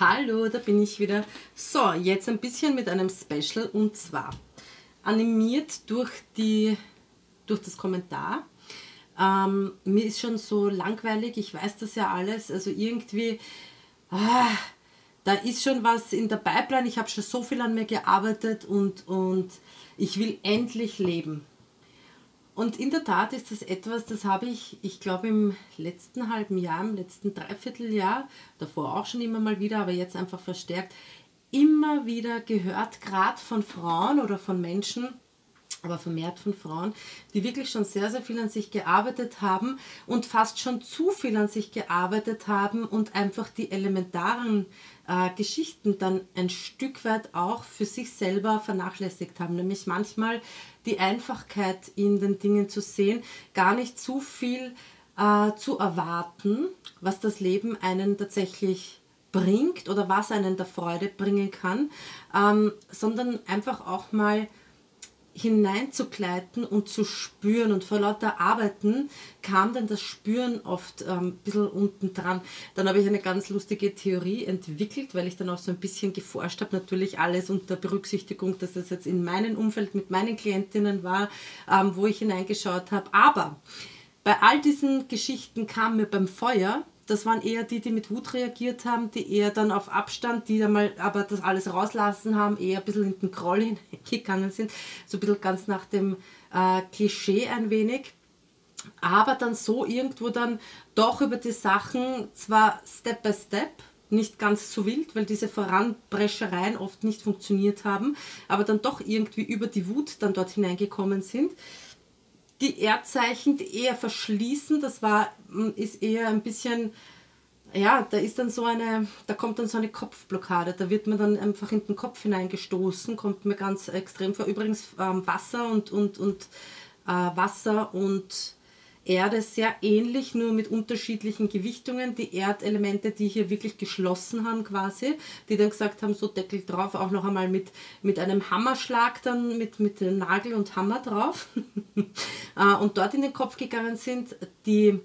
Hallo, da bin ich wieder. So, jetzt ein bisschen mit einem Special und zwar animiert durch, die, durch das Kommentar. Ähm, mir ist schon so langweilig, ich weiß das ja alles, also irgendwie, ah, da ist schon was in der Pipeline, ich habe schon so viel an mir gearbeitet und, und ich will endlich leben. Und in der Tat ist das etwas, das habe ich, ich glaube, im letzten halben Jahr, im letzten Dreivierteljahr, davor auch schon immer mal wieder, aber jetzt einfach verstärkt, immer wieder gehört, gerade von Frauen oder von Menschen, aber vermehrt von Frauen, die wirklich schon sehr, sehr viel an sich gearbeitet haben und fast schon zu viel an sich gearbeitet haben und einfach die elementaren äh, Geschichten dann ein Stück weit auch für sich selber vernachlässigt haben. Nämlich manchmal die Einfachkeit in den Dingen zu sehen, gar nicht zu viel äh, zu erwarten, was das Leben einen tatsächlich bringt oder was einen der Freude bringen kann, ähm, sondern einfach auch mal hineinzugleiten und zu spüren. Und vor lauter Arbeiten kam dann das Spüren oft ähm, ein bisschen unten dran. Dann habe ich eine ganz lustige Theorie entwickelt, weil ich dann auch so ein bisschen geforscht habe. Natürlich alles unter Berücksichtigung, dass das jetzt in meinem Umfeld mit meinen Klientinnen war, ähm, wo ich hineingeschaut habe. Aber bei all diesen Geschichten kam mir beim Feuer das waren eher die, die mit Wut reagiert haben, die eher dann auf Abstand, die dann mal aber das alles rauslassen haben, eher ein bisschen in den Groll hingegangen sind. So ein bisschen ganz nach dem äh, Klischee ein wenig. Aber dann so irgendwo dann doch über die Sachen, zwar Step by Step, nicht ganz so wild, weil diese Voranbreschereien oft nicht funktioniert haben, aber dann doch irgendwie über die Wut dann dort hineingekommen sind die Erdzeichen, die eher verschließen, das war, ist eher ein bisschen, ja, da ist dann so eine, da kommt dann so eine Kopfblockade, da wird man dann einfach in den Kopf hineingestoßen, kommt mir ganz extrem vor. Übrigens ähm, Wasser und, und, und äh, Wasser und Erde sehr ähnlich, nur mit unterschiedlichen Gewichtungen. Die Erdelemente, die hier wirklich geschlossen haben quasi, die dann gesagt haben, so Deckel drauf, auch noch einmal mit, mit einem Hammerschlag dann, mit, mit Nagel und Hammer drauf. Äh, und dort in den Kopf gegangen sind, die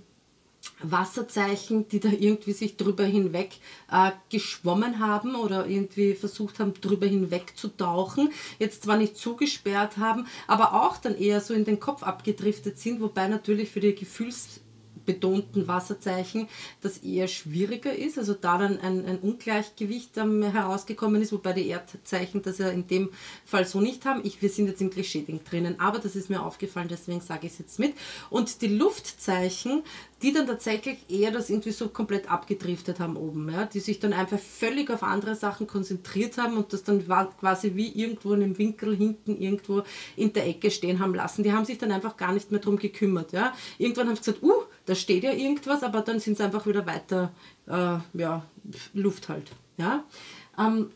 Wasserzeichen, die da irgendwie sich drüber hinweg äh, geschwommen haben oder irgendwie versucht haben, drüber hinweg zu tauchen. Jetzt zwar nicht zugesperrt haben, aber auch dann eher so in den Kopf abgedriftet sind, wobei natürlich für die Gefühls betonten Wasserzeichen das eher schwieriger ist, also da dann ein, ein Ungleichgewicht herausgekommen ist, wobei die Erdzeichen das ja in dem Fall so nicht haben. Ich, wir sind jetzt im Klischee-Ding drinnen, aber das ist mir aufgefallen, deswegen sage ich es jetzt mit. Und die Luftzeichen, die dann tatsächlich eher das irgendwie so komplett abgedriftet haben oben, ja, die sich dann einfach völlig auf andere Sachen konzentriert haben und das dann quasi wie irgendwo in einem Winkel hinten irgendwo in der Ecke stehen haben lassen. Die haben sich dann einfach gar nicht mehr darum gekümmert. Ja. Irgendwann haben sie gesagt, uh, da steht ja irgendwas, aber dann sind sie einfach wieder weiter, äh, ja, Luft halt. Ja. Ähm,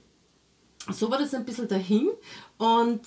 so war das ein bisschen dahin und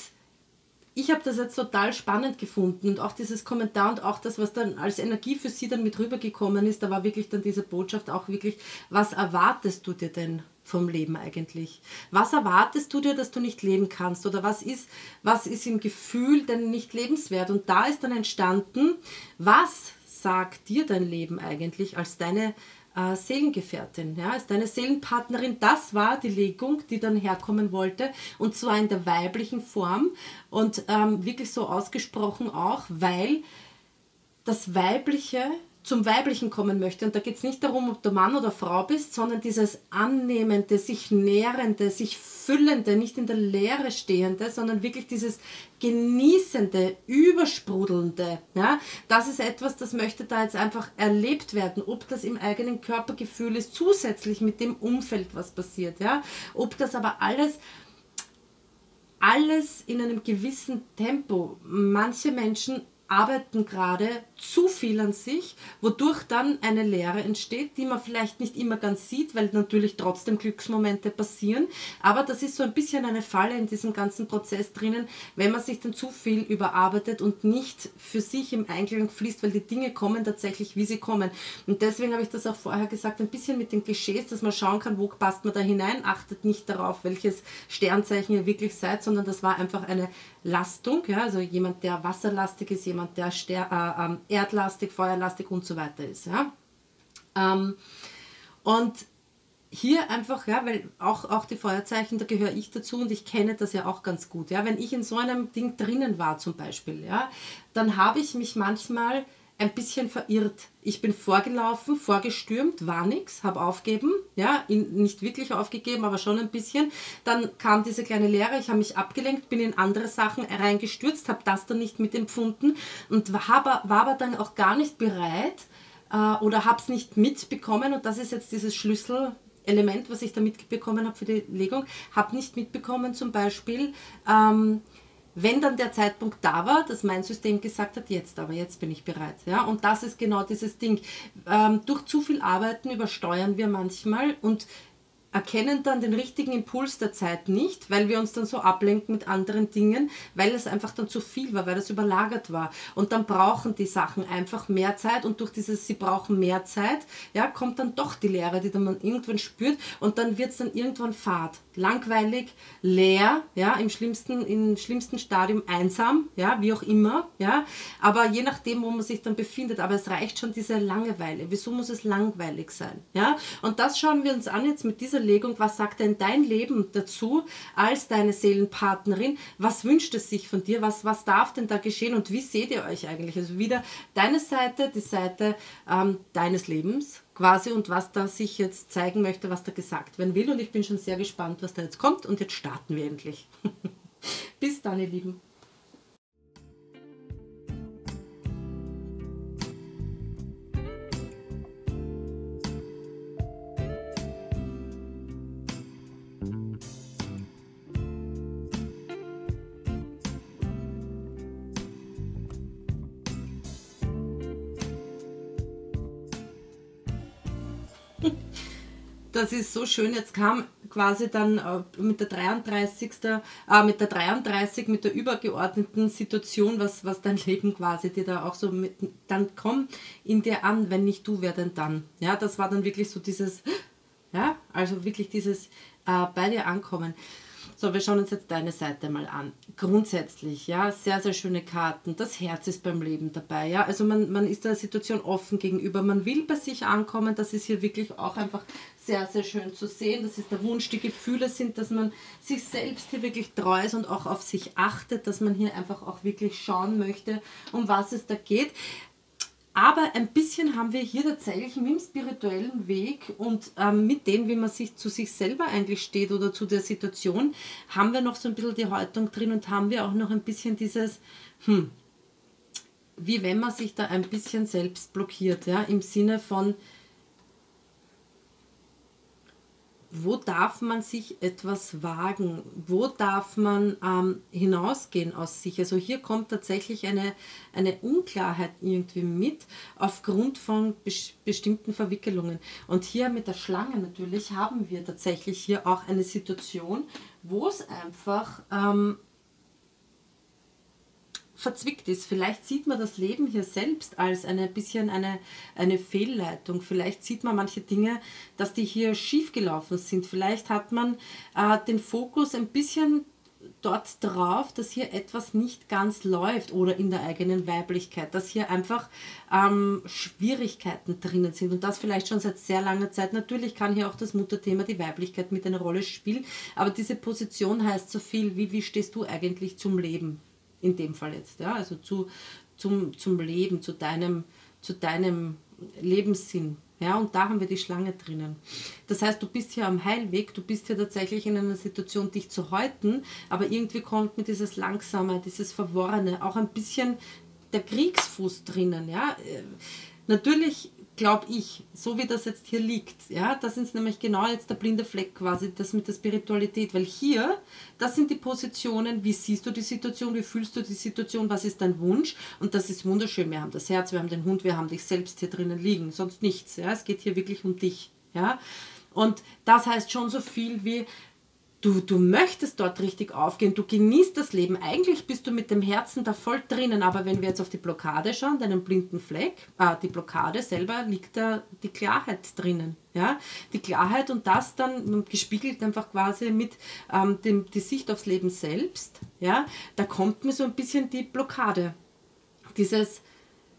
ich habe das jetzt total spannend gefunden und auch dieses Kommentar und auch das, was dann als Energie für sie dann mit rübergekommen ist, da war wirklich dann diese Botschaft auch wirklich, was erwartest du dir denn vom Leben eigentlich? Was erwartest du dir, dass du nicht leben kannst? Oder was ist, was ist im Gefühl denn nicht lebenswert? Und da ist dann entstanden, was sagt dir dein Leben eigentlich als deine äh, Seelengefährtin, ja, als deine Seelenpartnerin. Das war die Legung, die dann herkommen wollte und zwar in der weiblichen Form und ähm, wirklich so ausgesprochen auch, weil das Weibliche zum Weiblichen kommen möchte. Und da geht es nicht darum, ob du Mann oder Frau bist, sondern dieses annehmende, sich nährende, sich füllende, nicht in der Leere stehende, sondern wirklich dieses genießende, übersprudelnde. Ja? Das ist etwas, das möchte da jetzt einfach erlebt werden. Ob das im eigenen Körpergefühl ist, zusätzlich mit dem Umfeld, was passiert. Ja? Ob das aber alles alles in einem gewissen Tempo. Manche Menschen arbeiten gerade zu viel an sich, wodurch dann eine Leere entsteht, die man vielleicht nicht immer ganz sieht, weil natürlich trotzdem Glücksmomente passieren. Aber das ist so ein bisschen eine Falle in diesem ganzen Prozess drinnen, wenn man sich dann zu viel überarbeitet und nicht für sich im Einklang fließt, weil die Dinge kommen tatsächlich, wie sie kommen. Und deswegen habe ich das auch vorher gesagt, ein bisschen mit den Klischees, dass man schauen kann, wo passt man da hinein, achtet nicht darauf, welches Sternzeichen ihr wirklich seid, sondern das war einfach eine Lastung, ja, also jemand, der wasserlastig ist, jemand, der Ster äh, ähm, erdlastig, feuerlastig und so weiter ist. Ja. Ähm, und hier einfach, ja, weil auch, auch die Feuerzeichen, da gehöre ich dazu und ich kenne das ja auch ganz gut. Ja, wenn ich in so einem Ding drinnen war zum Beispiel, ja, dann habe ich mich manchmal ein bisschen verirrt. Ich bin vorgelaufen, vorgestürmt, war nichts, habe aufgegeben, ja, nicht wirklich aufgegeben, aber schon ein bisschen. Dann kam diese kleine Lehre, ich habe mich abgelenkt, bin in andere Sachen reingestürzt, habe das dann nicht mitempfunden und war, war aber dann auch gar nicht bereit äh, oder habe es nicht mitbekommen und das ist jetzt dieses Schlüsselelement, was ich da mitbekommen habe für die Legung, habe nicht mitbekommen zum Beispiel, ähm, wenn dann der Zeitpunkt da war, dass mein System gesagt hat, jetzt aber, jetzt bin ich bereit. Ja? Und das ist genau dieses Ding. Ähm, durch zu viel Arbeiten übersteuern wir manchmal und erkennen dann den richtigen Impuls der Zeit nicht, weil wir uns dann so ablenken mit anderen Dingen, weil es einfach dann zu viel war, weil es überlagert war. Und dann brauchen die Sachen einfach mehr Zeit und durch dieses, sie brauchen mehr Zeit, ja, kommt dann doch die Leere, die dann man irgendwann spürt und dann wird es dann irgendwann fad, langweilig, leer, ja, im schlimmsten, im schlimmsten Stadium einsam, ja, wie auch immer, ja, aber je nachdem, wo man sich dann befindet, aber es reicht schon diese Langeweile. Wieso muss es langweilig sein, ja? Und das schauen wir uns an jetzt mit dieser Überlegung, was sagt denn dein Leben dazu als deine Seelenpartnerin? Was wünscht es sich von dir? Was, was darf denn da geschehen und wie seht ihr euch eigentlich? Also wieder deine Seite, die Seite ähm, deines Lebens quasi und was da sich jetzt zeigen möchte, was da gesagt werden will. Und ich bin schon sehr gespannt, was da jetzt kommt. Und jetzt starten wir endlich. Bis dann, ihr Lieben. Das ist so schön. Jetzt kam quasi dann äh, mit der 33. Äh, mit der 33, mit der übergeordneten Situation, was, was dein Leben quasi dir da auch so mit, dann komm in dir an, wenn nicht du, wer denn dann? Ja, das war dann wirklich so dieses, ja, also wirklich dieses äh, bei dir ankommen. So, wir schauen uns jetzt deine Seite mal an. Grundsätzlich, ja, sehr, sehr schöne Karten. Das Herz ist beim Leben dabei, ja. Also man, man ist der Situation offen gegenüber. Man will bei sich ankommen. Das ist hier wirklich auch einfach sehr, sehr schön zu sehen. Das ist der Wunsch, die Gefühle sind, dass man sich selbst hier wirklich treu ist und auch auf sich achtet, dass man hier einfach auch wirklich schauen möchte, um was es da geht. Aber ein bisschen haben wir hier tatsächlich mit dem spirituellen Weg und ähm, mit dem, wie man sich zu sich selber eigentlich steht oder zu der Situation, haben wir noch so ein bisschen die Haltung drin und haben wir auch noch ein bisschen dieses, hm, wie wenn man sich da ein bisschen selbst blockiert, ja, im Sinne von, wo darf man sich etwas wagen? Wo darf man ähm, hinausgehen aus sich? Also hier kommt tatsächlich eine, eine Unklarheit irgendwie mit aufgrund von bes bestimmten Verwickelungen. Und hier mit der Schlange natürlich haben wir tatsächlich hier auch eine Situation, wo es einfach ähm, verzwickt ist. Vielleicht sieht man das Leben hier selbst als ein bisschen eine, eine Fehlleitung. Vielleicht sieht man manche Dinge, dass die hier schiefgelaufen sind. Vielleicht hat man äh, den Fokus ein bisschen dort drauf, dass hier etwas nicht ganz läuft oder in der eigenen Weiblichkeit, dass hier einfach ähm, Schwierigkeiten drinnen sind und das vielleicht schon seit sehr langer Zeit. Natürlich kann hier auch das Mutterthema, die Weiblichkeit mit einer Rolle spielen, aber diese Position heißt so viel wie, wie stehst du eigentlich zum Leben? In dem Fall jetzt, ja, also zu, zum, zum Leben, zu deinem, zu deinem Lebenssinn. Ja, und da haben wir die Schlange drinnen. Das heißt, du bist hier am Heilweg, du bist hier tatsächlich in einer Situation, dich zu häuten, aber irgendwie kommt mir dieses Langsame, dieses Verworrene, auch ein bisschen der Kriegsfuß drinnen. Ja. Äh, natürlich glaube ich, so wie das jetzt hier liegt, ja, das ist nämlich genau jetzt der blinde Fleck quasi, das mit der Spiritualität, weil hier, das sind die Positionen, wie siehst du die Situation, wie fühlst du die Situation, was ist dein Wunsch? Und das ist wunderschön, wir haben das Herz, wir haben den Hund, wir haben dich selbst hier drinnen liegen, sonst nichts, ja, es geht hier wirklich um dich, ja, und das heißt schon so viel wie, du, du möchtest dort richtig aufgehen, du genießt das Leben. Eigentlich bist du mit dem Herzen da voll drinnen, aber wenn wir jetzt auf die Blockade schauen, deinen blinden Fleck, äh, die Blockade selber liegt da die Klarheit drinnen. Ja? Die Klarheit und das dann gespiegelt einfach quasi mit ähm, dem, die Sicht aufs Leben selbst. Ja? Da kommt mir so ein bisschen die Blockade. Dieses,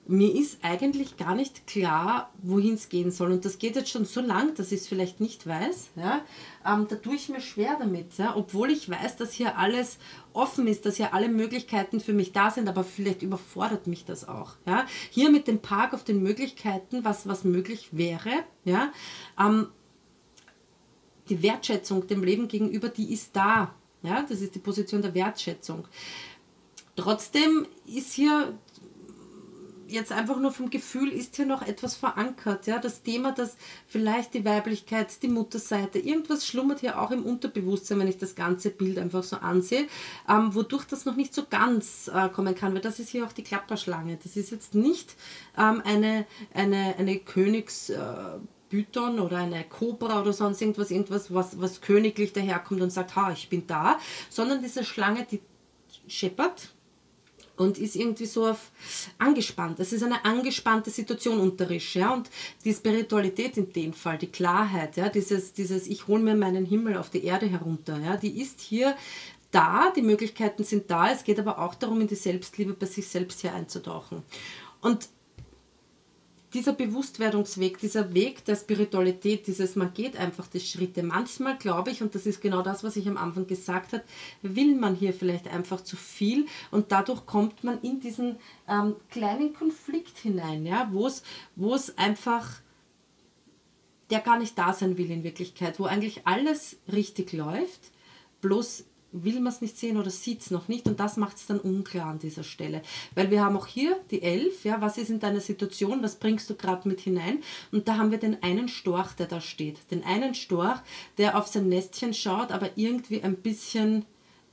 mir ist eigentlich gar nicht klar, wohin es gehen soll. Und das geht jetzt schon so lang, dass ich es vielleicht nicht weiß. Ja? Ähm, da tue ich mir schwer damit, ja? obwohl ich weiß, dass hier alles offen ist, dass hier alle Möglichkeiten für mich da sind, aber vielleicht überfordert mich das auch. Ja? Hier mit dem Park auf den Möglichkeiten, was, was möglich wäre, ja? Ähm, die Wertschätzung dem Leben gegenüber, die ist da. Ja? Das ist die Position der Wertschätzung. Trotzdem ist hier jetzt einfach nur vom Gefühl ist hier noch etwas verankert. Ja? Das Thema, dass vielleicht die Weiblichkeit, die Mutterseite, irgendwas schlummert hier auch im Unterbewusstsein, wenn ich das ganze Bild einfach so ansehe, ähm, wodurch das noch nicht so ganz äh, kommen kann, weil das ist hier auch die Klapperschlange. Das ist jetzt nicht ähm, eine, eine, eine Königs... Äh, oder eine Kobra oder sonst irgendwas, irgendwas, was, was königlich daherkommt und sagt, ha, ich bin da, sondern diese Schlange, die scheppert, und ist irgendwie so auf angespannt. Es ist eine angespannte Situation unterisch, ja, und die Spiritualität in dem Fall, die Klarheit, ja, dieses, dieses ich hole mir meinen Himmel auf die Erde herunter, ja, die ist hier da, die Möglichkeiten sind da, es geht aber auch darum, in die Selbstliebe bei sich selbst hier einzutauchen. Und dieser Bewusstwerdungsweg, dieser Weg der Spiritualität, dieses man geht einfach die Schritte. Manchmal glaube ich, und das ist genau das, was ich am Anfang gesagt habe, will man hier vielleicht einfach zu viel und dadurch kommt man in diesen ähm, kleinen Konflikt hinein, ja, wo es einfach der gar nicht da sein will in Wirklichkeit, wo eigentlich alles richtig läuft, bloß will man es nicht sehen oder sieht es noch nicht und das macht es dann unklar an dieser Stelle. Weil wir haben auch hier die Elf, ja, was ist in deiner Situation, was bringst du gerade mit hinein und da haben wir den einen Storch, der da steht. Den einen Storch, der auf sein Nestchen schaut, aber irgendwie ein bisschen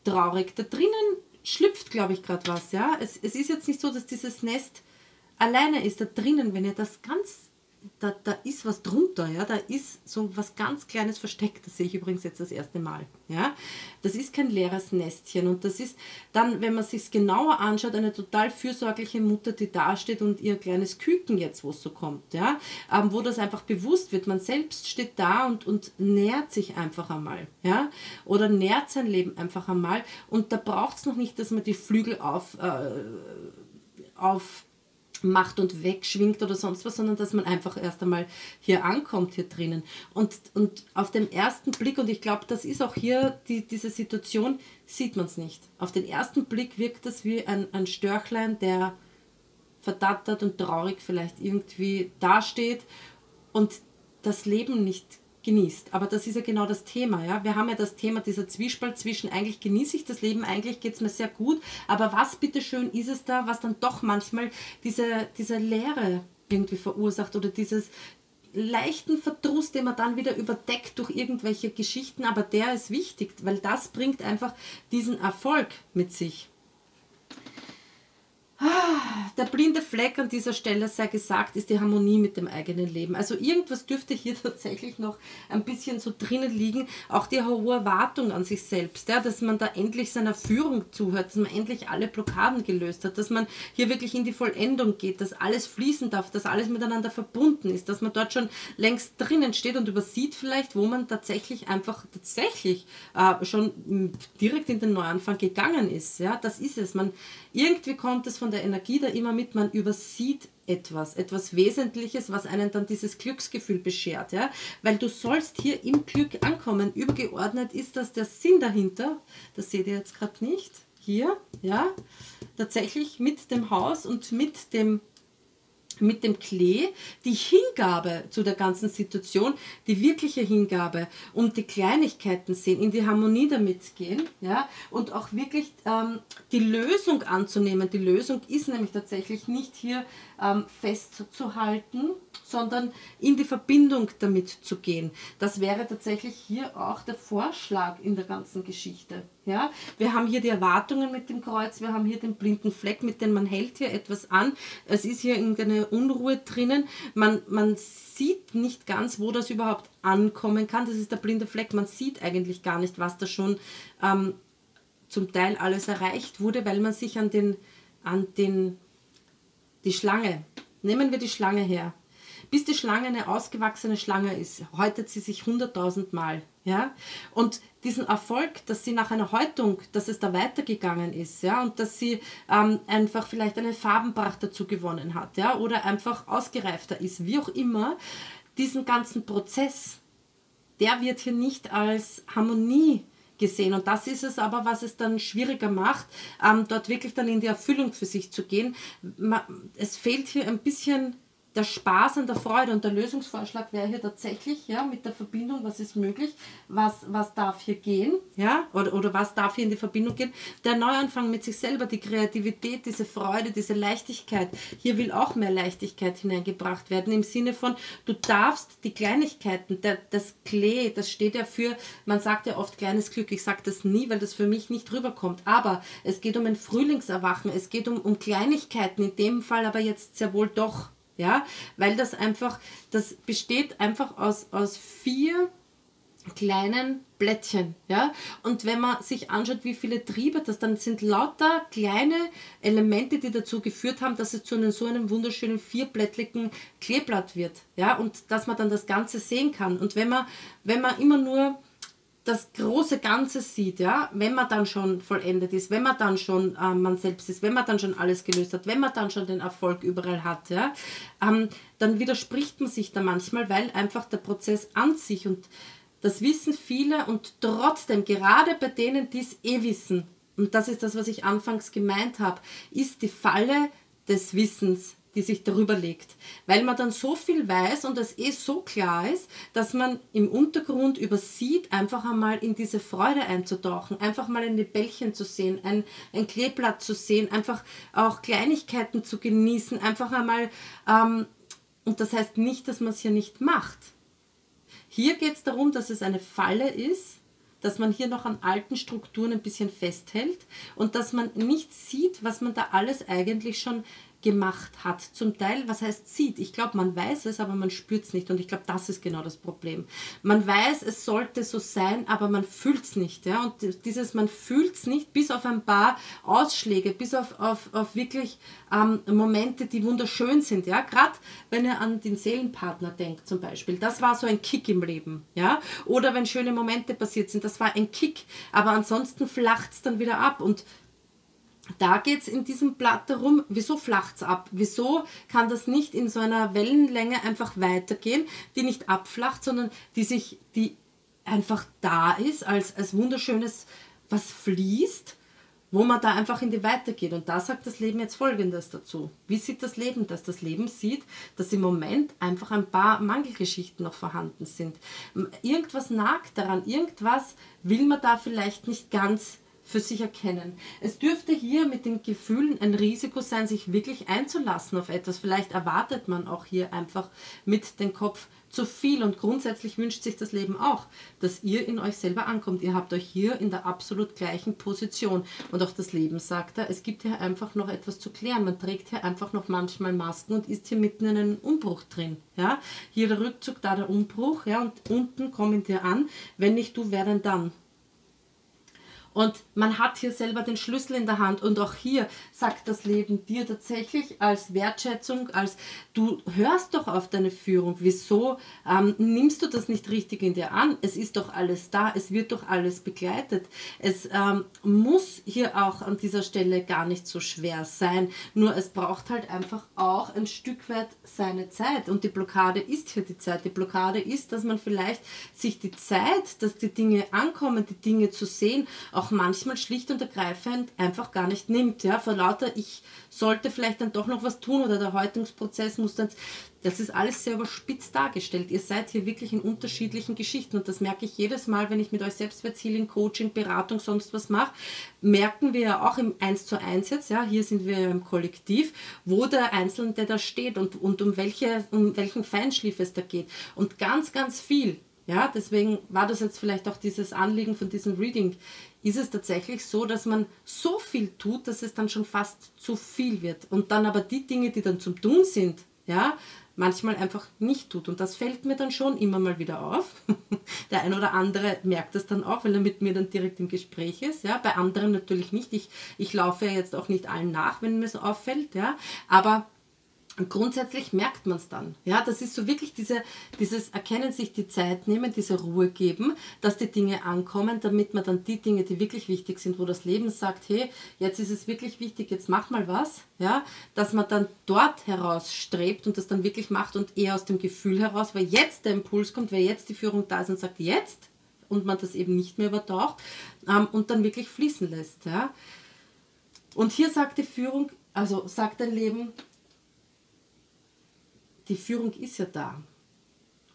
traurig. Da drinnen schlüpft, glaube ich, gerade was, ja. Es, es ist jetzt nicht so, dass dieses Nest alleine ist. Da drinnen, wenn ihr das ganz da, da ist was drunter, ja, da ist so was ganz Kleines versteckt, das sehe ich übrigens jetzt das erste Mal, ja. Das ist kein leeres Nestchen und das ist dann, wenn man sich genauer anschaut, eine total fürsorgliche Mutter, die da steht und ihr kleines Küken jetzt, wo es so kommt, ja, ähm, wo das einfach bewusst wird, man selbst steht da und, und nährt sich einfach einmal, ja, oder nährt sein Leben einfach einmal und da braucht es noch nicht, dass man die Flügel auf, äh, auf macht und wegschwingt oder sonst was, sondern dass man einfach erst einmal hier ankommt, hier drinnen. Und, und auf dem ersten Blick, und ich glaube, das ist auch hier die, diese Situation, sieht man es nicht. Auf den ersten Blick wirkt das wie ein, ein Störchlein, der verdattert und traurig vielleicht irgendwie dasteht und das Leben nicht genießt. Aber das ist ja genau das Thema. Ja? Wir haben ja das Thema dieser Zwiespalt zwischen, eigentlich genieße ich das Leben, eigentlich geht es mir sehr gut, aber was bitteschön ist es da, was dann doch manchmal diese, diese Leere irgendwie verursacht oder dieses leichten Verdruss, den man dann wieder überdeckt durch irgendwelche Geschichten, aber der ist wichtig, weil das bringt einfach diesen Erfolg mit sich. Der blinde Fleck an dieser Stelle sei gesagt, ist die Harmonie mit dem eigenen Leben. Also irgendwas dürfte hier tatsächlich noch ein bisschen so drinnen liegen. Auch die hohe Erwartung an sich selbst, ja, dass man da endlich seiner Führung zuhört, dass man endlich alle Blockaden gelöst hat, dass man hier wirklich in die Vollendung geht, dass alles fließen darf, dass alles miteinander verbunden ist, dass man dort schon längst drinnen steht und übersieht vielleicht, wo man tatsächlich einfach tatsächlich äh, schon direkt in den Neuanfang gegangen ist. Ja, das ist es. Man irgendwie kommt es von der Energie da immer mit, man übersieht etwas, etwas Wesentliches, was einen dann dieses Glücksgefühl beschert, ja, weil du sollst hier im Glück ankommen. Übergeordnet ist das der Sinn dahinter, das seht ihr jetzt gerade nicht, hier, ja, tatsächlich mit dem Haus und mit dem mit dem Klee die Hingabe zu der ganzen Situation, die wirkliche Hingabe und die Kleinigkeiten sehen, in die Harmonie damit gehen ja, und auch wirklich ähm, die Lösung anzunehmen. Die Lösung ist nämlich tatsächlich nicht hier ähm, festzuhalten, sondern in die Verbindung damit zu gehen. Das wäre tatsächlich hier auch der Vorschlag in der ganzen Geschichte. Ja? Wir haben hier die Erwartungen mit dem Kreuz, wir haben hier den blinden Fleck, mit dem man hält hier etwas an. Es ist hier irgendeine Unruhe drinnen. Man, man sieht nicht ganz, wo das überhaupt ankommen kann. Das ist der blinde Fleck. Man sieht eigentlich gar nicht, was da schon ähm, zum Teil alles erreicht wurde, weil man sich an den, an den, die Schlange, nehmen wir die Schlange her, bis die Schlange eine ausgewachsene Schlange ist, häutet sie sich hunderttausend Mal. Ja? Und diesen Erfolg, dass sie nach einer Häutung, dass es da weitergegangen ist, ja, und dass sie ähm, einfach vielleicht eine Farbenpracht dazu gewonnen hat, ja, oder einfach ausgereifter ist, wie auch immer, diesen ganzen Prozess, der wird hier nicht als Harmonie gesehen. Und das ist es aber, was es dann schwieriger macht, ähm, dort wirklich dann in die Erfüllung für sich zu gehen. es fehlt hier ein bisschen der Spaß und der Freude und der Lösungsvorschlag wäre hier tatsächlich, ja, mit der Verbindung, was ist möglich, was, was darf hier gehen, ja, oder, oder was darf hier in die Verbindung gehen. Der Neuanfang mit sich selber, die Kreativität, diese Freude, diese Leichtigkeit. Hier will auch mehr Leichtigkeit hineingebracht werden, im Sinne von, du darfst die Kleinigkeiten, der, das Klee, das steht ja für, man sagt ja oft kleines Glück, ich sage das nie, weil das für mich nicht rüberkommt, aber es geht um ein Frühlingserwachen, es geht um, um Kleinigkeiten, in dem Fall aber jetzt sehr wohl doch ja, weil das einfach, das besteht einfach aus, aus vier kleinen Blättchen, ja, und wenn man sich anschaut, wie viele Triebe das, dann sind lauter kleine Elemente, die dazu geführt haben, dass es zu einem so einem wunderschönen vierblättrigen Kleeblatt wird, ja, und dass man dann das Ganze sehen kann. Und wenn man, wenn man immer nur das große Ganze sieht, ja, wenn man dann schon vollendet ist, wenn man dann schon äh, man selbst ist, wenn man dann schon alles gelöst hat, wenn man dann schon den Erfolg überall hat, ja, ähm, dann widerspricht man sich da manchmal, weil einfach der Prozess an sich und das wissen viele und trotzdem, gerade bei denen, die es eh wissen, und das ist das, was ich anfangs gemeint habe, ist die Falle des Wissens die sich darüber legt. Weil man dann so viel weiß und es eh so klar ist, dass man im Untergrund übersieht, einfach einmal in diese Freude einzutauchen, einfach mal ein Bällchen zu sehen, ein, ein Kleeblatt zu sehen, einfach auch Kleinigkeiten zu genießen, einfach einmal, ähm, und das heißt nicht, dass man es hier nicht macht. Hier geht es darum, dass es eine Falle ist, dass man hier noch an alten Strukturen ein bisschen festhält und dass man nicht sieht, was man da alles eigentlich schon gemacht hat. Zum Teil, was heißt sieht? Ich glaube, man weiß es, aber man spürt es nicht. Und ich glaube, das ist genau das Problem. Man weiß, es sollte so sein, aber man fühlt es nicht. Ja? Und dieses man fühlt es nicht, bis auf ein paar Ausschläge, bis auf, auf, auf wirklich ähm, Momente, die wunderschön sind. Ja? Gerade wenn ihr an den Seelenpartner denkt zum Beispiel. Das war so ein Kick im Leben. Ja? Oder wenn schöne Momente passiert sind, das war ein Kick. Aber ansonsten flacht es dann wieder ab. Und da geht es in diesem Blatt darum, wieso flacht es ab? Wieso kann das nicht in so einer Wellenlänge einfach weitergehen, die nicht abflacht, sondern die sich, die einfach da ist, als, als wunderschönes, was fließt, wo man da einfach in die Weite geht. Und da sagt das Leben jetzt Folgendes dazu. Wie sieht das Leben das? Das Leben sieht, dass im Moment einfach ein paar Mangelgeschichten noch vorhanden sind. Irgendwas nagt daran, irgendwas will man da vielleicht nicht ganz für sich erkennen. Es dürfte hier mit den Gefühlen ein Risiko sein, sich wirklich einzulassen auf etwas. Vielleicht erwartet man auch hier einfach mit dem Kopf zu viel und grundsätzlich wünscht sich das Leben auch, dass ihr in euch selber ankommt. Ihr habt euch hier in der absolut gleichen Position und auch das Leben sagt da, es gibt hier einfach noch etwas zu klären. Man trägt hier einfach noch manchmal Masken und ist hier mitten in einem Umbruch drin. Ja? Hier der Rückzug, da der Umbruch ja? und unten kommen dir an, wenn nicht du, wer denn dann? Und man hat hier selber den Schlüssel in der Hand und auch hier sagt das Leben dir tatsächlich als Wertschätzung, als du hörst doch auf deine Führung. Wieso ähm, nimmst du das nicht richtig in dir an? Es ist doch alles da, es wird doch alles begleitet. Es ähm, muss hier auch an dieser Stelle gar nicht so schwer sein, nur es braucht halt einfach auch ein Stück weit seine Zeit und die Blockade ist hier die Zeit. Die Blockade ist, dass man vielleicht sich die Zeit, dass die Dinge ankommen, die Dinge zu sehen, auch manchmal schlicht und ergreifend einfach gar nicht nimmt. Ja, vor lauter, ich sollte vielleicht dann doch noch was tun oder der Häutungsprozess muss dann. Das ist alles sehr überspitzt dargestellt. Ihr seid hier wirklich in unterschiedlichen Geschichten und das merke ich jedes Mal, wenn ich mit euch Selbstwertzielen, Coaching, Beratung, sonst was mache, merken wir ja auch im 1 zu 1 jetzt, ja, hier sind wir im Kollektiv, wo der Einzelne da steht und, und um, welche, um welchen Feinschliff es da geht. Und ganz, ganz viel ja, deswegen war das jetzt vielleicht auch dieses Anliegen von diesem Reading. Ist es tatsächlich so, dass man so viel tut, dass es dann schon fast zu viel wird und dann aber die Dinge, die dann zum Tun sind, ja, manchmal einfach nicht tut. Und das fällt mir dann schon immer mal wieder auf. Der ein oder andere merkt das dann auch, weil er mit mir dann direkt im Gespräch ist. Ja, bei anderen natürlich nicht. Ich, ich laufe ja jetzt auch nicht allen nach, wenn mir so auffällt. Ja, aber und grundsätzlich merkt man es dann. Ja, das ist so wirklich diese, dieses Erkennen, sich die Zeit nehmen, diese Ruhe geben, dass die Dinge ankommen, damit man dann die Dinge, die wirklich wichtig sind, wo das Leben sagt, hey, jetzt ist es wirklich wichtig, jetzt mach mal was, ja, dass man dann dort heraus strebt und das dann wirklich macht und eher aus dem Gefühl heraus, weil jetzt der Impuls kommt, weil jetzt die Führung da ist und sagt, jetzt, und man das eben nicht mehr übertaucht ähm, und dann wirklich fließen lässt. Ja. Und hier sagt die Führung, also sagt dein Leben, die Führung ist ja da.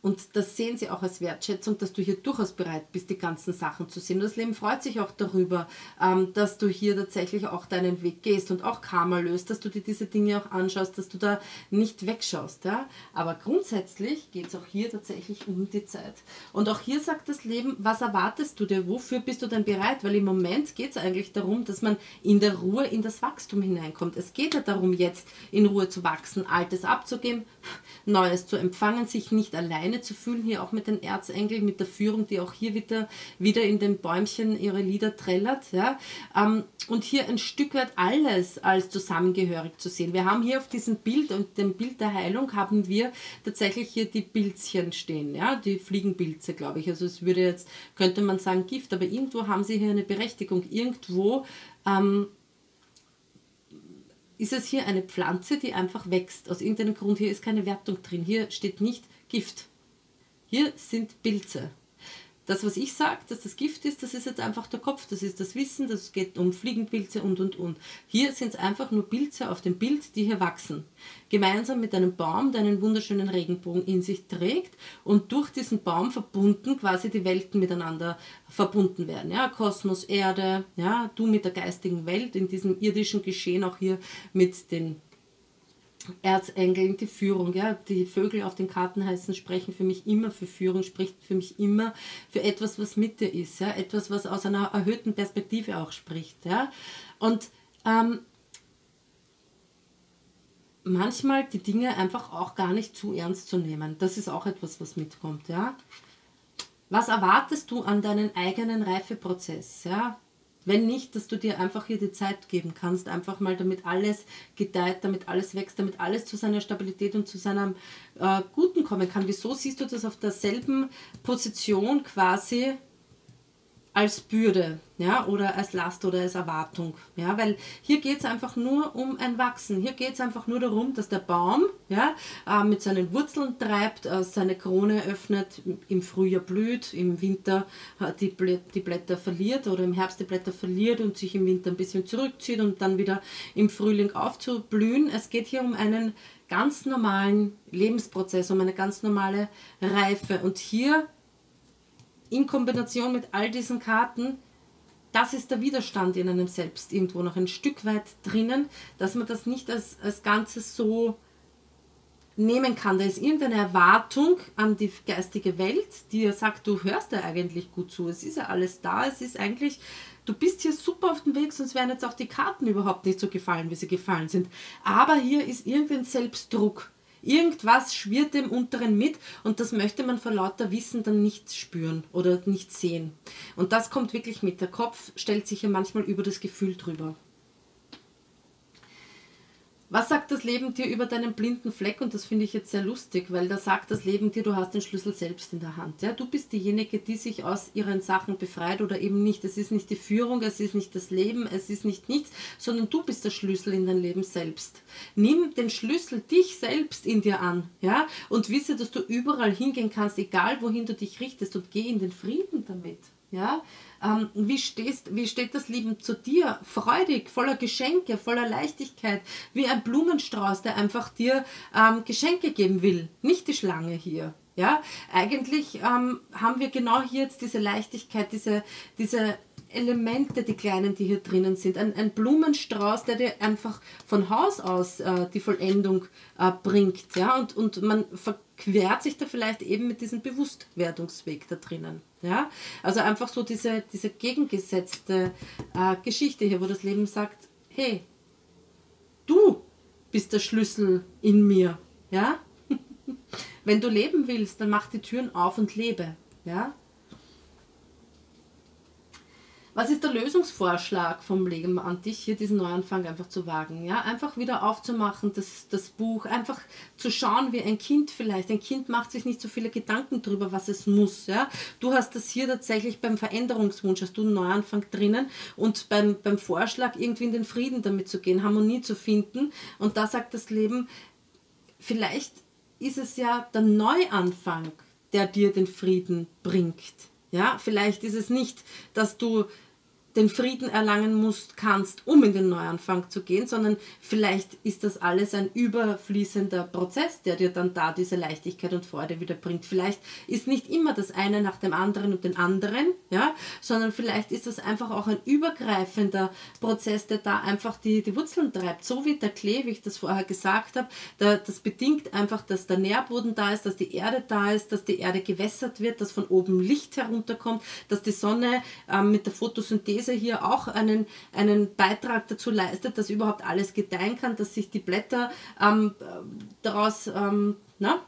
Und das sehen sie auch als Wertschätzung, dass du hier durchaus bereit bist, die ganzen Sachen zu sehen. Das Leben freut sich auch darüber, ähm, dass du hier tatsächlich auch deinen Weg gehst und auch Karma löst, dass du dir diese Dinge auch anschaust, dass du da nicht wegschaust. Ja? Aber grundsätzlich geht es auch hier tatsächlich um die Zeit. Und auch hier sagt das Leben, was erwartest du dir? Wofür bist du denn bereit? Weil im Moment geht es eigentlich darum, dass man in der Ruhe in das Wachstum hineinkommt. Es geht ja darum, jetzt in Ruhe zu wachsen, Altes abzugeben, Neues zu empfangen, sich nicht alleine alleine zu fühlen, hier auch mit den Erzengeln, mit der Führung, die auch hier wieder, wieder in den Bäumchen ihre Lieder trällert. Ja? Ähm, und hier ein Stück weit alles als zusammengehörig zu sehen. Wir haben hier auf diesem Bild und dem Bild der Heilung haben wir tatsächlich hier die Pilzchen stehen, ja? die Fliegenpilze, glaube ich. Also es würde jetzt, könnte man sagen, Gift, aber irgendwo haben sie hier eine Berechtigung. Irgendwo ähm, ist es hier eine Pflanze, die einfach wächst. Aus irgendeinem Grund, hier ist keine Wertung drin. Hier steht nicht Gift. Hier sind Pilze. Das, was ich sage, dass das Gift ist, das ist jetzt einfach der Kopf, das ist das Wissen, das geht um Fliegenpilze und und und. Hier sind es einfach nur Pilze auf dem Bild, die hier wachsen. Gemeinsam mit einem Baum, der einen wunderschönen Regenbogen in sich trägt und durch diesen Baum verbunden quasi die Welten miteinander verbunden werden. Ja, Kosmos, Erde, ja, du mit der geistigen Welt, in diesem irdischen Geschehen auch hier mit den Erzengeln, die Führung, ja, die Vögel auf den Karten heißen, sprechen für mich immer für Führung, spricht für mich immer für etwas, was Mitte ist, ja, etwas, was aus einer erhöhten Perspektive auch spricht, ja. Und ähm, manchmal die Dinge einfach auch gar nicht zu ernst zu nehmen, das ist auch etwas, was mitkommt, ja. Was erwartest du an deinen eigenen Reifeprozess, ja? Wenn nicht, dass du dir einfach hier die Zeit geben kannst, einfach mal damit alles gedeiht, damit alles wächst, damit alles zu seiner Stabilität und zu seinem äh, Guten kommen kann. Wieso siehst du das auf derselben Position quasi als Bürde ja, oder als Last oder als Erwartung. Ja, weil hier geht es einfach nur um ein Wachsen. Hier geht es einfach nur darum, dass der Baum ja, äh, mit seinen Wurzeln treibt, äh, seine Krone öffnet, im Frühjahr blüht, im Winter äh, die, Blä die Blätter verliert oder im Herbst die Blätter verliert und sich im Winter ein bisschen zurückzieht und dann wieder im Frühling aufzublühen. Es geht hier um einen ganz normalen Lebensprozess, um eine ganz normale Reife. Und hier in Kombination mit all diesen Karten, das ist der Widerstand in einem selbst irgendwo noch ein Stück weit drinnen, dass man das nicht als, als Ganzes so nehmen kann. Da ist irgendeine Erwartung an die geistige Welt, die ja sagt, du hörst ja eigentlich gut zu. Es ist ja alles da. Es ist eigentlich, du bist hier super auf dem Weg, sonst wären jetzt auch die Karten überhaupt nicht so gefallen, wie sie gefallen sind. Aber hier ist irgendein Selbstdruck Irgendwas schwirrt dem Unteren mit und das möchte man vor lauter Wissen dann nicht spüren oder nicht sehen. Und das kommt wirklich mit. Der Kopf stellt sich ja manchmal über das Gefühl drüber. Was sagt das Leben dir über deinen blinden Fleck? Und das finde ich jetzt sehr lustig, weil da sagt das Leben dir, du hast den Schlüssel selbst in der Hand. Ja? Du bist diejenige, die sich aus ihren Sachen befreit oder eben nicht. Es ist nicht die Führung, es ist nicht das Leben, es ist nicht nichts, sondern du bist der Schlüssel in dein Leben selbst. Nimm den Schlüssel dich selbst in dir an ja? und wisse, dass du überall hingehen kannst, egal wohin du dich richtest und geh in den Frieden damit. Ja? Ähm, wie, stehst, wie steht das Leben zu dir? Freudig, voller Geschenke, voller Leichtigkeit, wie ein Blumenstrauß, der einfach dir ähm, Geschenke geben will, nicht die Schlange hier. Ja, eigentlich ähm, haben wir genau hier jetzt diese Leichtigkeit, diese, diese Elemente, die kleinen, die hier drinnen sind. Ein, ein Blumenstrauß, der dir einfach von Haus aus äh, die Vollendung äh, bringt. Ja? Und, und man verquert sich da vielleicht eben mit diesem Bewusstwerdungsweg da drinnen. Ja? Also einfach so diese, diese gegengesetzte äh, Geschichte hier, wo das Leben sagt, hey, du bist der Schlüssel in mir. Ja? Wenn du leben willst, dann mach die Türen auf und lebe. Ja? Was ist der Lösungsvorschlag vom Leben an dich, hier diesen Neuanfang einfach zu wagen? Ja, einfach wieder aufzumachen, das, das Buch, einfach zu schauen, wie ein Kind vielleicht. Ein Kind macht sich nicht so viele Gedanken darüber, was es muss. Ja? Du hast das hier tatsächlich beim Veränderungswunsch, hast du einen Neuanfang drinnen und beim, beim Vorschlag, irgendwie in den Frieden damit zu gehen, Harmonie zu finden. Und da sagt das Leben, vielleicht ist es ja der Neuanfang, der dir den Frieden bringt. Ja, vielleicht ist es nicht, dass du den Frieden erlangen musst, kannst, um in den Neuanfang zu gehen, sondern vielleicht ist das alles ein überfließender Prozess, der dir dann da diese Leichtigkeit und Freude wieder bringt. Vielleicht ist nicht immer das eine nach dem anderen und den anderen, ja, sondern vielleicht ist das einfach auch ein übergreifender Prozess, der da einfach die, die Wurzeln treibt. So wie der Klee, wie ich das vorher gesagt habe, da, das bedingt einfach, dass der Nährboden da ist, dass die Erde da ist, dass die Erde gewässert wird, dass von oben Licht herunterkommt, dass die Sonne ähm, mit der Photosynthese These hier auch einen, einen Beitrag dazu leistet, dass überhaupt alles gedeihen kann, dass sich die Blätter ähm, daraus ähm, na,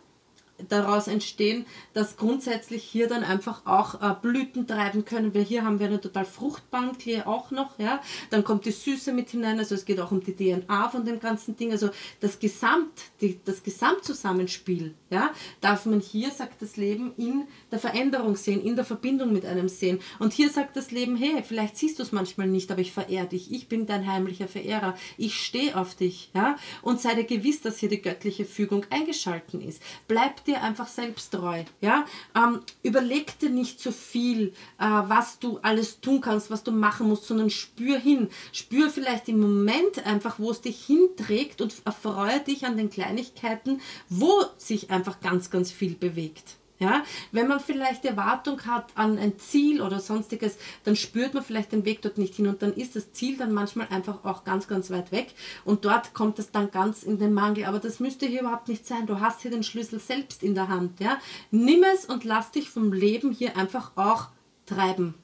daraus entstehen, dass grundsätzlich hier dann einfach auch äh, Blüten treiben können. Wir hier haben wir eine total fruchtbaren Klee auch noch, ja. Dann kommt die Süße mit hinein, also es geht auch um die DNA von dem ganzen Ding. Also das Gesamt, die, das Gesamtzusammenspiel, ja, darf man hier, sagt das Leben, in der Veränderung sehen, in der Verbindung mit einem sehen. Und hier sagt das Leben, hey, vielleicht siehst du es manchmal nicht, aber ich verehre dich. Ich bin dein heimlicher Verehrer. Ich stehe auf dich, ja. Und sei dir gewiss, dass hier die göttliche Fügung eingeschalten ist. Bleib dir einfach selbsttreu. Ja? Ähm, überleg dir nicht zu so viel, äh, was du alles tun kannst, was du machen musst, sondern spür hin. Spür vielleicht im Moment einfach, wo es dich hinträgt und erfreue dich an den Kleinigkeiten, wo sich einfach ganz, ganz viel bewegt. Ja, wenn man vielleicht Erwartung hat an ein Ziel oder sonstiges, dann spürt man vielleicht den Weg dort nicht hin und dann ist das Ziel dann manchmal einfach auch ganz, ganz weit weg und dort kommt es dann ganz in den Mangel. Aber das müsste hier überhaupt nicht sein. Du hast hier den Schlüssel selbst in der Hand. Ja, nimm es und lass dich vom Leben hier einfach auch treiben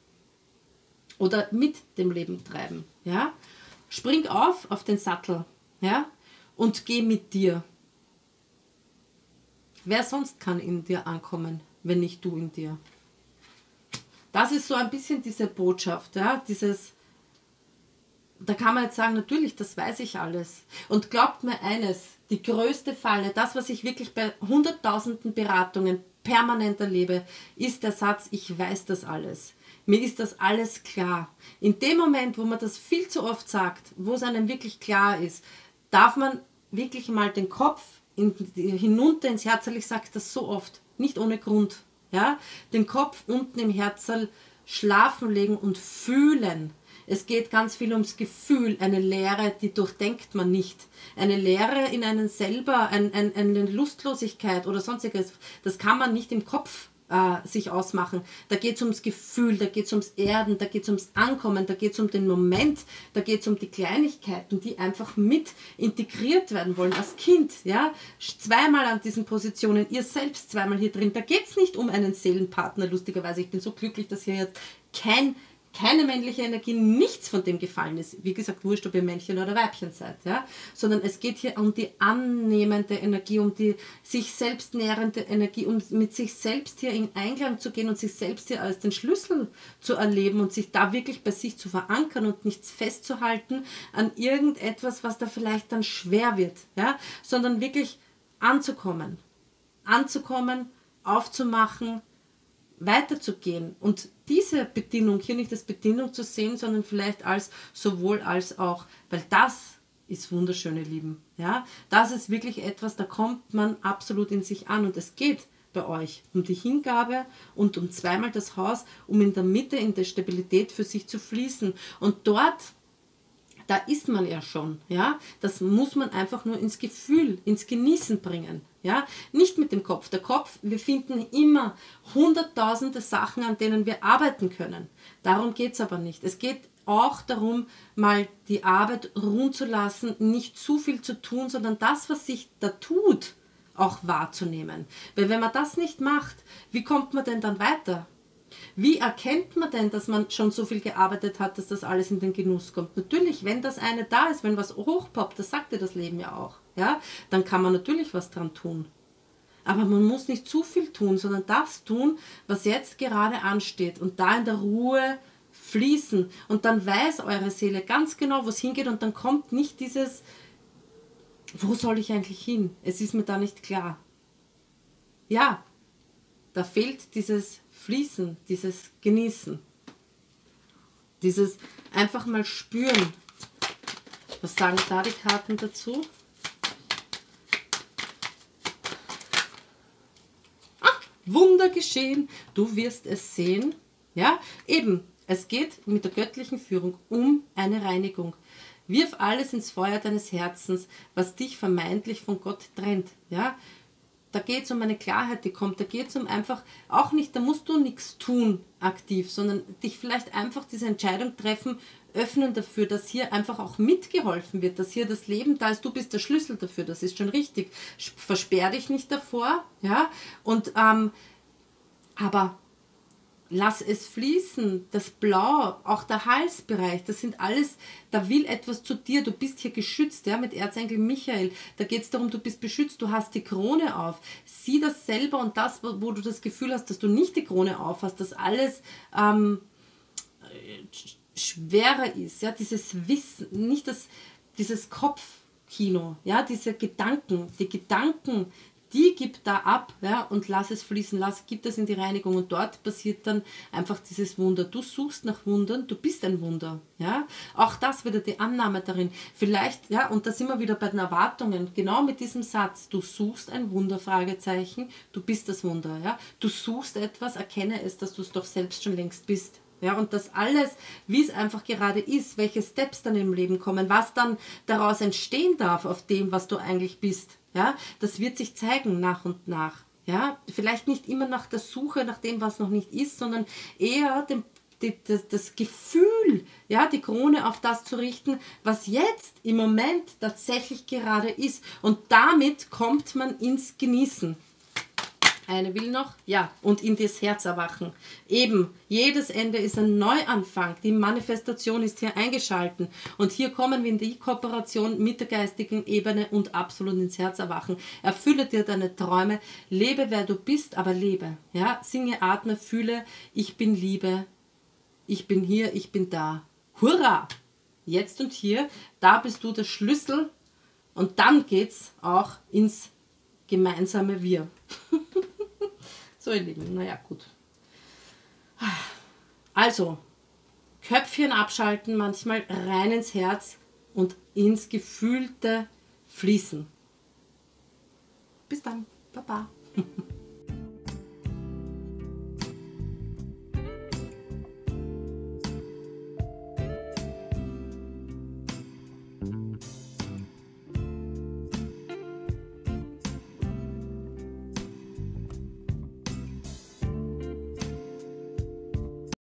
oder mit dem Leben treiben. Ja, spring auf auf den Sattel. Ja, und geh mit dir. Wer sonst kann in dir ankommen, wenn nicht du in dir? Das ist so ein bisschen diese Botschaft, ja, dieses, da kann man jetzt sagen, natürlich, das weiß ich alles. Und glaubt mir eines, die größte Falle, das, was ich wirklich bei hunderttausenden Beratungen permanent erlebe, ist der Satz, ich weiß das alles. Mir ist das alles klar. In dem Moment, wo man das viel zu oft sagt, wo es einem wirklich klar ist, darf man wirklich mal den Kopf in, hinunter ins Herzl, ich sage das so oft, nicht ohne Grund, ja, den Kopf unten im Herzl schlafen legen und fühlen. Es geht ganz viel ums Gefühl, eine Leere, die durchdenkt man nicht. Eine Leere in einen selber, ein, ein, eine Lustlosigkeit oder sonstiges, das kann man nicht im Kopf äh, sich ausmachen. Da geht es ums Gefühl, da geht es ums Erden, da geht es ums Ankommen, da geht es um den Moment, da geht es um die Kleinigkeiten, die einfach mit integriert werden wollen als Kind. Ja? Zweimal an diesen Positionen, ihr selbst zweimal hier drin. Da geht es nicht um einen Seelenpartner, lustigerweise. Ich bin so glücklich, dass hier jetzt kein keine männliche Energie, nichts von dem gefallen ist. Wie gesagt, wurscht, ob ihr Männchen oder Weibchen seid, ja? sondern es geht hier um die annehmende Energie, um die sich selbst nährende Energie, um mit sich selbst hier in Einklang zu gehen und sich selbst hier als den Schlüssel zu erleben und sich da wirklich bei sich zu verankern und nichts festzuhalten an irgendetwas, was da vielleicht dann schwer wird, ja? sondern wirklich anzukommen, anzukommen, aufzumachen, weiterzugehen und diese Bedienung hier nicht als Bedienung zu sehen, sondern vielleicht als sowohl als auch, weil das ist wunderschön, ihr Lieben. Ja, das ist wirklich etwas, da kommt man absolut in sich an und es geht bei euch um die Hingabe und um zweimal das Haus, um in der Mitte in der Stabilität für sich zu fließen und dort da ist man ja schon, ja. Das muss man einfach nur ins Gefühl, ins Genießen bringen, ja. Nicht mit dem Kopf. Der Kopf, wir finden immer hunderttausende Sachen, an denen wir arbeiten können. Darum geht es aber nicht. Es geht auch darum, mal die Arbeit ruhen zu lassen, nicht zu viel zu tun, sondern das, was sich da tut, auch wahrzunehmen. Weil wenn man das nicht macht, wie kommt man denn dann weiter? Wie erkennt man denn, dass man schon so viel gearbeitet hat, dass das alles in den Genuss kommt? Natürlich, wenn das eine da ist, wenn was hochpoppt, das sagt dir das Leben ja auch, ja, dann kann man natürlich was dran tun. Aber man muss nicht zu viel tun, sondern das tun, was jetzt gerade ansteht und da in der Ruhe fließen und dann weiß eure Seele ganz genau, wo es hingeht und dann kommt nicht dieses, wo soll ich eigentlich hin? Es ist mir da nicht klar. Ja, da fehlt dieses Fließen, dieses Genießen, dieses einfach mal spüren. Was sagen da die Karten dazu? Wunder geschehen, du wirst es sehen. Ja, eben, es geht mit der göttlichen Führung um eine Reinigung. Wirf alles ins Feuer deines Herzens, was dich vermeintlich von Gott trennt. Ja, da geht es um eine Klarheit, die kommt. Da geht es um einfach auch nicht, da musst du nichts tun aktiv, sondern dich vielleicht einfach diese Entscheidung treffen, öffnen dafür, dass hier einfach auch mitgeholfen wird, dass hier das Leben da ist. Du bist der Schlüssel dafür, das ist schon richtig. Versperr dich nicht davor, ja. Und ähm, aber lass es fließen. Das Blau, auch der Halsbereich, das sind alles, da will etwas zu dir. Du bist hier geschützt, ja, mit Erzengel Michael. Da geht es darum, du bist beschützt, du hast die Krone auf. Sieh das selber und das, wo du das Gefühl hast, dass du nicht die Krone auf hast, dass alles ähm, schwerer ist, ja, dieses Wissen, nicht das, dieses Kopfkino, ja, diese Gedanken, die Gedanken, die gib da ab ja, und lass es fließen, lass, gib das in die Reinigung und dort passiert dann einfach dieses Wunder. Du suchst nach Wundern, du bist ein Wunder. Ja? Auch das wieder die Annahme darin. Vielleicht, ja, und da sind wir wieder bei den Erwartungen, genau mit diesem Satz, du suchst ein Wunder, Fragezeichen, du bist das Wunder. Ja? Du suchst etwas, erkenne es, dass du es doch selbst schon längst bist. Ja, und das alles, wie es einfach gerade ist, welche Steps dann im Leben kommen, was dann daraus entstehen darf auf dem, was du eigentlich bist. Ja, das wird sich zeigen nach und nach. Ja, vielleicht nicht immer nach der Suche nach dem, was noch nicht ist, sondern eher dem, die, das, das Gefühl, ja, die Krone auf das zu richten, was jetzt im Moment tatsächlich gerade ist. Und damit kommt man ins Genießen. Eine will noch? Ja, und in das Herz erwachen. Eben, jedes Ende ist ein Neuanfang. Die Manifestation ist hier eingeschalten. Und hier kommen wir in die Kooperation mit der geistigen Ebene und absolut ins Herz erwachen. Erfülle dir deine Träume. Lebe, wer du bist, aber lebe. Ja, singe, atme, fühle. Ich bin Liebe. Ich bin hier, ich bin da. Hurra! Jetzt und hier, da bist du der Schlüssel. Und dann geht's auch ins gemeinsame Wir. So, ihr Lieben, naja, gut. Also, Köpfchen abschalten, manchmal rein ins Herz und ins gefühlte Fließen. Bis dann. Baba.